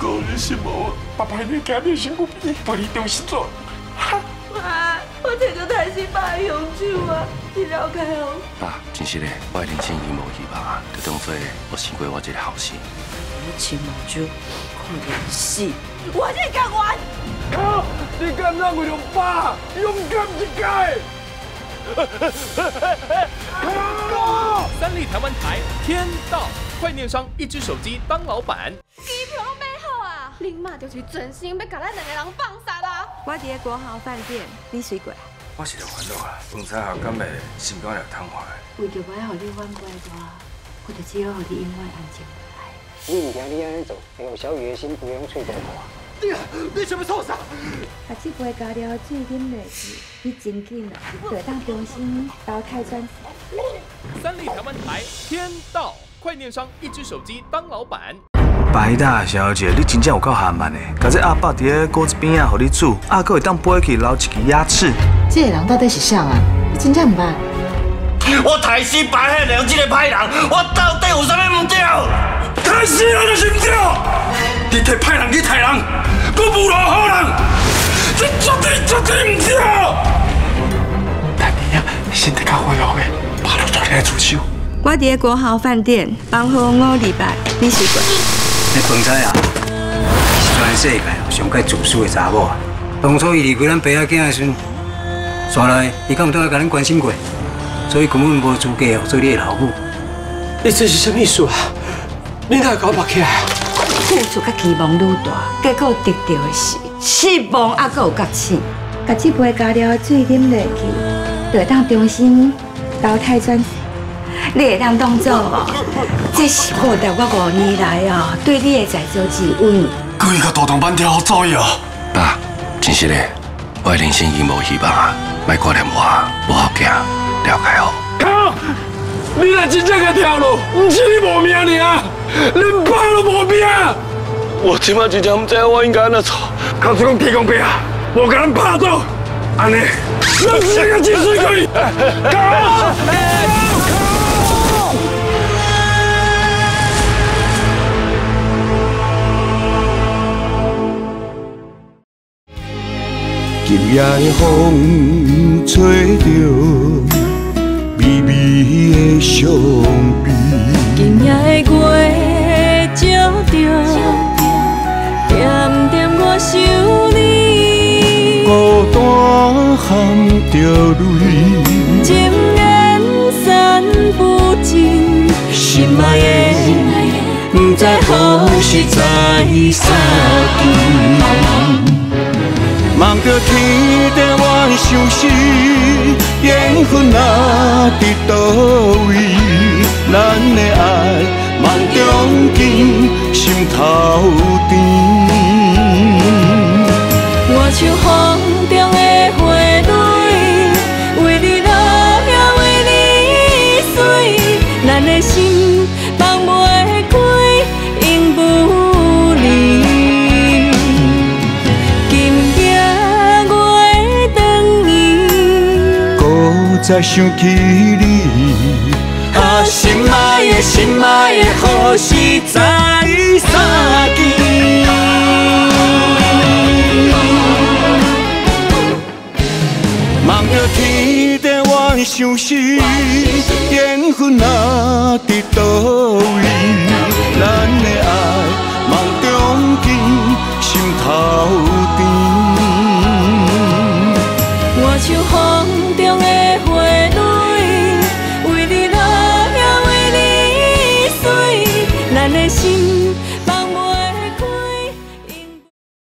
过你爸爸你今日辛苦比陪你中心做。妈，我摕着台新爸的红酒啊，你了解哦？爸，真实嘞，我的人生已经无希望啊，就当做我生过我一个后生。我亲目睭看到死，我这干完。靠！你敢让为了爸勇敢一改？三立台湾台天道快念商一只手机当老板。恁妈就是存心要甲咱两个人放杀啦。我伫国豪饭店，你睡过？我是着烦恼啊，饭菜后敢会心肝也瘫痪。为着不爱让你反过来大，我就只好让你永远安静下来。你唔惊你安尼做，会有小雨的心不用吹多大。你你什么臭啥？把这杯加了水啉落去，你真紧啊，就当中心包太专。三立台湾台天道快念商一只手机当老板。白大小姐，你真正有够憨慢的，甲这阿爸伫咧锅子边啊，互你煮，阿哥会当飞去捞一支鸭翅。这个人到底是谁啊？你真正唔捌？我太师白黑娘这个歹人，我到底有啥物唔对？太死人就是唔对！你替歹人去杀人，我侮辱好人，这绝对绝对唔对！但你啊，身体较好了的，爬到昨天出手。我伫国豪饭店放好五礼拜，你睡过？你饭菜啊，是全世界上该自私的查某啊！当初伊离开咱爸仔囝的时阵，耍来伊敢有当来甲恁关心过？所以根本无资格做你的老母。你这是什么意思啊？你哪会搞白起来啊？付出甲期望愈大，结果得到的是失望，还佫有觉醒。把这杯加了水啉落去，就当中心包太专。你会当当做哦，这是我在我五年来哦对你的在座之恩。故意甲大动班跳好走呀！爸，真是嘞，我的人生已经无希望啊，卖挂念我，无好行，了解哦。靠！你若真正个跳路，不是你无命尔，连爸都无命。我即马真正唔知我应该安怎做。告诉讲天公伯啊，无甲咱拍倒，安尼，咱三个真水可 今夜的风吹着微微的伤悲，今夜的月照着点点我想你，孤单含着泪，情缘散不尽，心爱的不知何时再相见。望着天地我相思，缘分啊伫倒位？咱的爱再想起你。啊心爱的心爱的何时再相见望着天边我的笑声缘分啊在这里咱的爱